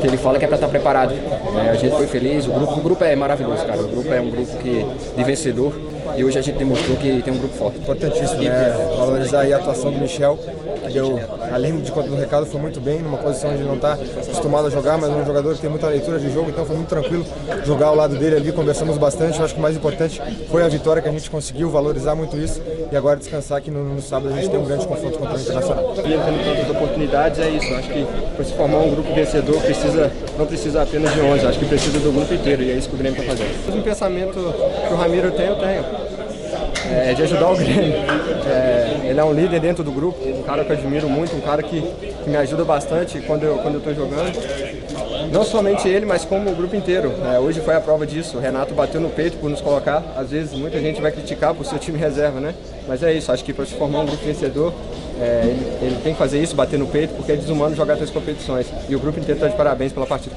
que ele fala que é para estar preparado. É, a gente foi feliz, o grupo, o grupo é maravilhoso, cara. O grupo é um grupo que, de vencedor e hoje a gente demonstrou que tem um grupo forte. Importantíssimo, né? Valorizar a atuação do Michel, deu, além de conta do recado, foi muito bem, numa posição onde não está acostumado a jogar, mas é um jogador que tem muita leitura de jogo, então foi muito tranquilo jogar ao lado dele ali, conversamos bastante. Eu acho que o mais importante foi a vitória que a gente conseguiu, valorizar muito isso e agora descansar que no, no sábado a gente tem um grande confronto contra o Internacional. E tendo tantas oportunidades, é isso. Acho que para se formar um grupo vencedor, precisa, não precisa apenas de 11, acho que precisa do grupo inteiro e é isso que o Grêmio está fazendo. O pensamento que o Ramiro tem, eu tenho é, de ajudar o Grêmio. É, ele é um líder dentro do grupo, um cara que eu admiro muito, um cara que, que me ajuda bastante quando eu quando estou jogando. Não somente ele, mas como o grupo inteiro. É, hoje foi a prova disso. O Renato bateu no peito por nos colocar. Às vezes muita gente vai criticar por seu time reserva, né? Mas é isso. Acho que para se formar um grupo vencedor, é, ele, ele tem que fazer isso, bater no peito, porque é desumano jogar três competições. E o grupo inteiro está de parabéns pela partida.